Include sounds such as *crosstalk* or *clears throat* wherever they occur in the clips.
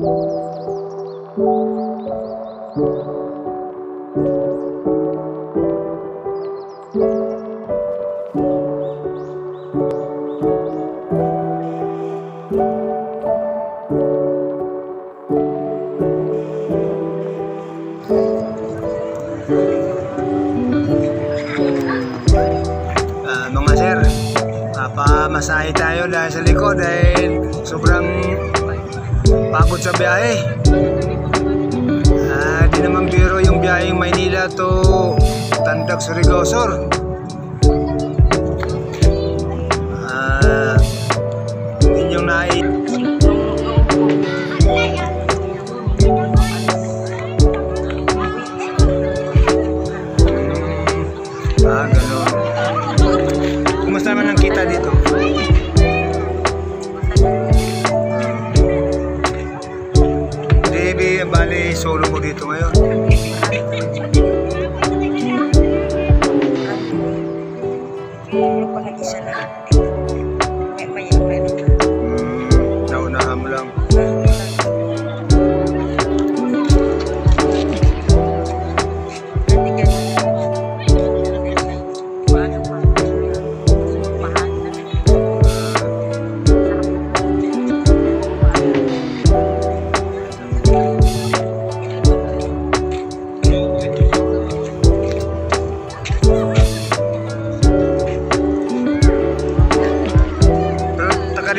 Ah, papamasahe tayo dahil sa likod dahil sobrang pagod sa biyahe. Ah, di naman biro yung biyaheng Maynila to Tandag, Surigao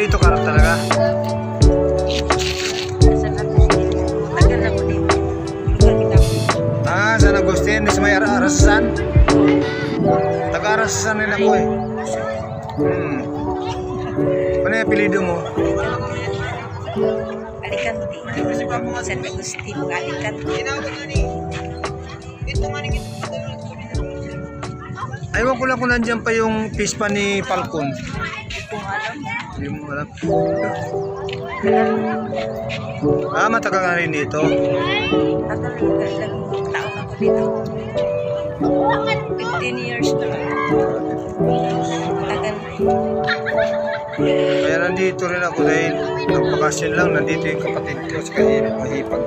Lugar kita ko. Ah, San Agustin, sa may Ar- Arasan. Taga Arasan nila ko eh. Hmm. Ano yung apelido mo? Alicante. San Agustin, Alicante. Aywan ko lang kung nandyan pa yung pispa ni Falcon. Kung alam, Hindi mo alam. Ah, matagal ka rin dito. tagal na ilang taon ako dito. 15 years na. Tagal na. Kaya nandito rin ako dahil nagpakasyon lang. Nandito yung kapatid ko sa kanina. Mahipag.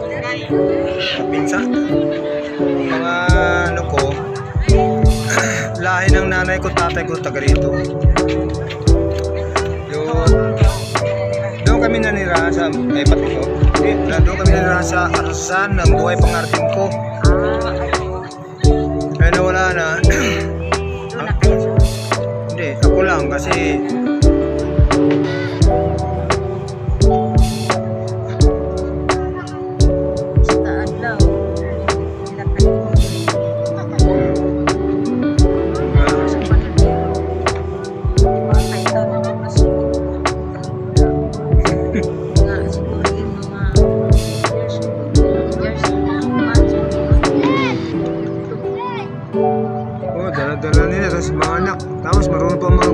Pinsan. Mga ano ko, *clears throat* lahi ng nanay ko, tatay ko, taga rito. Sa, ay pati ko, Hindi, doon kami nanira sa Arasan ng buhay pangartin ko. Kaya nawala na. *clears throat* Hindi, ako lang kasi Oh, dala-dala nila tapos mga anak. Tapos marunong pa mga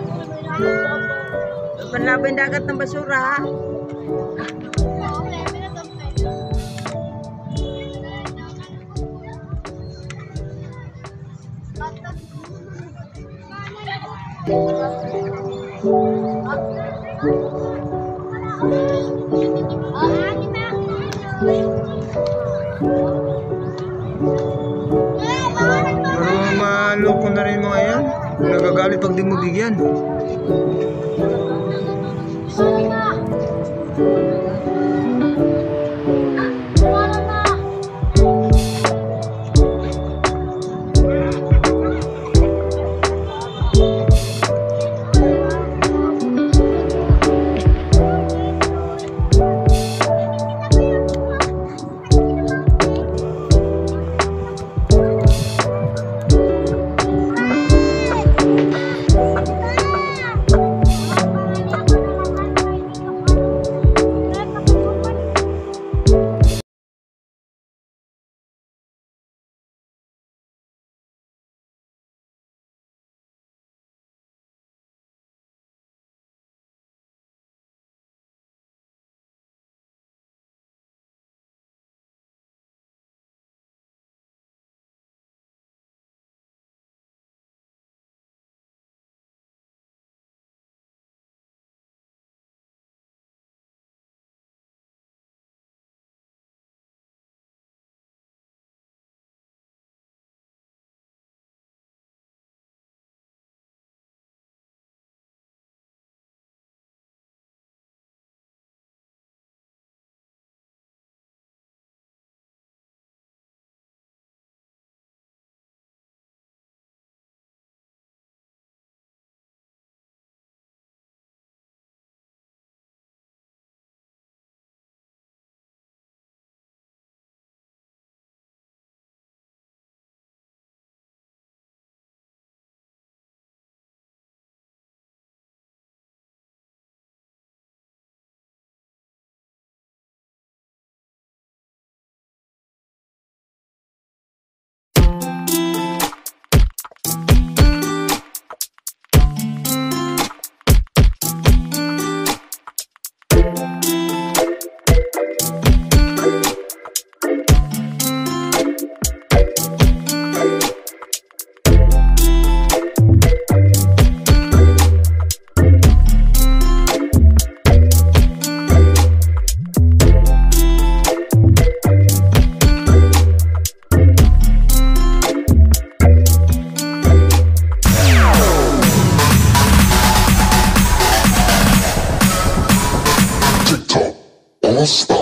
nabantay mo. Panlabay dagat ng basura ha. Marunong maloko na rin mga yan. Nagagalit pag di mo bigyan. Thank you. した。